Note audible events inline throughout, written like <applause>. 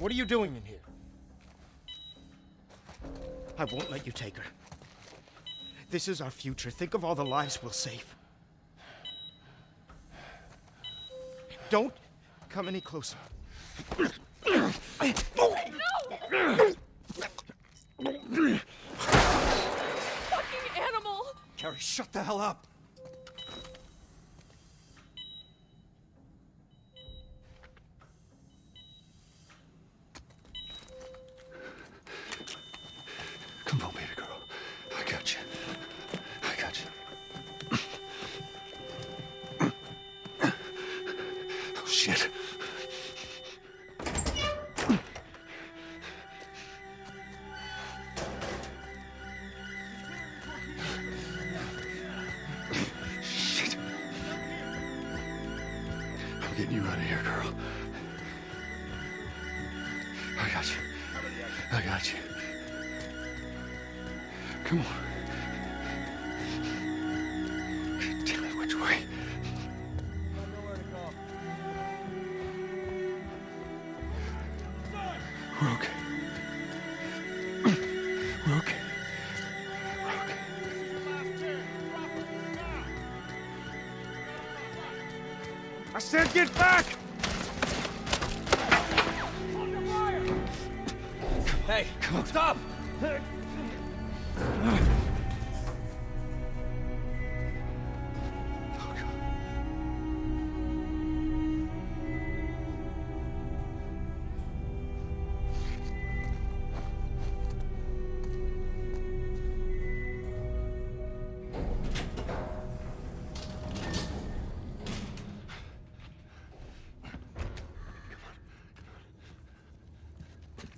What are you doing in here? I won't let you take her. This is our future. Think of all the lives we'll save. Don't come any closer. No! Fucking animal! Carrie, shut the hell up! Shit. Shit. I'm getting you out of here, girl. I got you. I got you. Come on. We're okay. We're okay. We're okay. I said get back! Hey, Come on. stop! <laughs>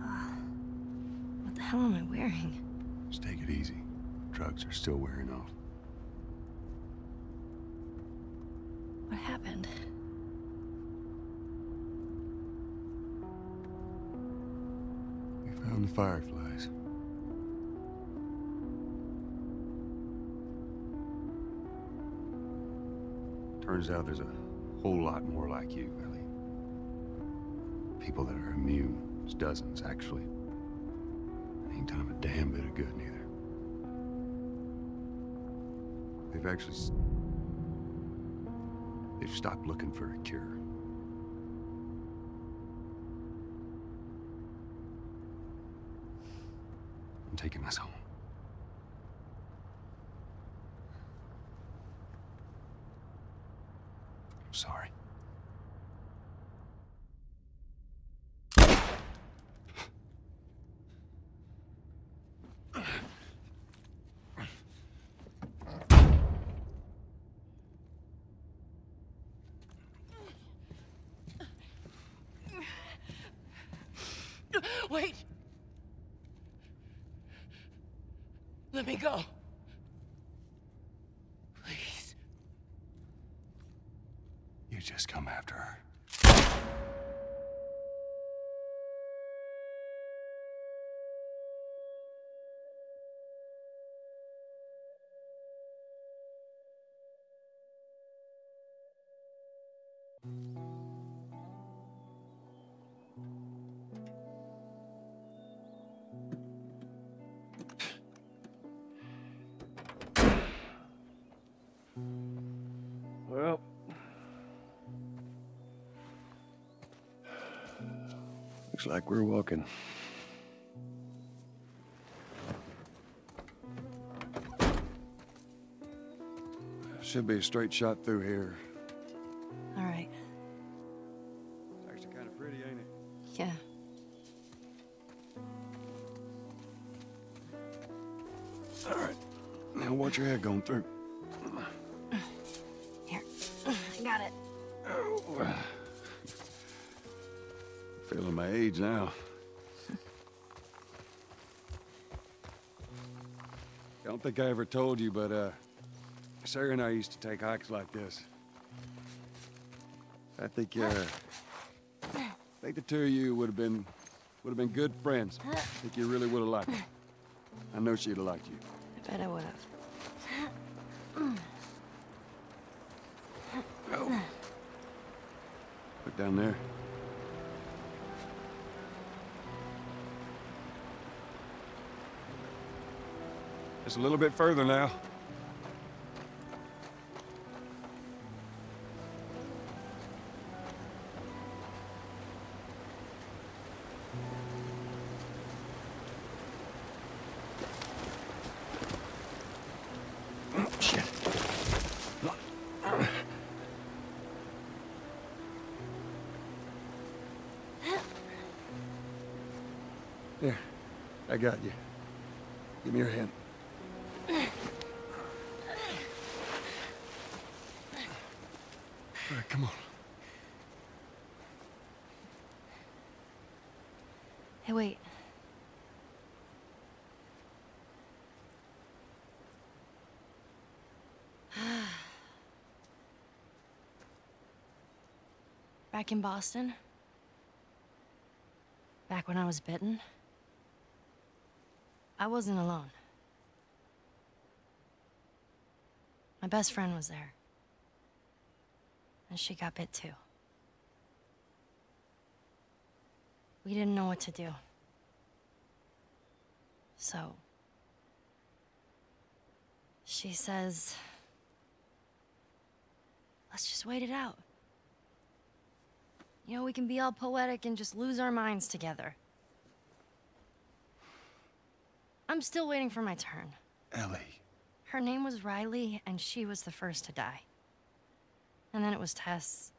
Uh, what the hell am I wearing? Just take it easy. Drugs are still wearing off. What happened? We found the fireflies. Turns out there's a whole lot more like you, Ellie. People that are immune. There's dozens, actually. Ain't done a damn bit of good, neither. They've actually... They've stopped looking for a cure. I'm taking us home. I'm sorry. Wait! Let me go. Please. You just come after her. Well. Looks like we're walking. Should be a straight shot through here. All right. It's actually kind of pretty, ain't it? Yeah. All right. Now watch your head going through. Got it. <sighs> Feeling my age now. I <laughs> don't think I ever told you, but uh, Sarah and I used to take hikes like this. I think, uh, I think the two of you would have been, would have been good friends. I think you really would have liked her. I know she'd have liked you. I bet I would have. <laughs> Look down there. It's a little bit further now. I got you. Give me your hand. All right, come on. Hey, wait. <sighs> Back in Boston? Back when I was bitten? I wasn't alone. My best friend was there. And she got bit too. We didn't know what to do. So. She says. Let's just wait it out. You know, we can be all poetic and just lose our minds together. I'm still waiting for my turn. Ellie. Her name was Riley, and she was the first to die. And then it was Tess.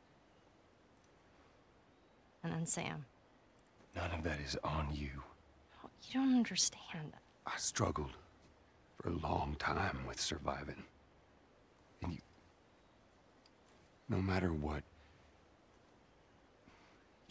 And then Sam. None of that is on you. Oh, You don't understand. I struggled for a long time with surviving. And you. No matter what,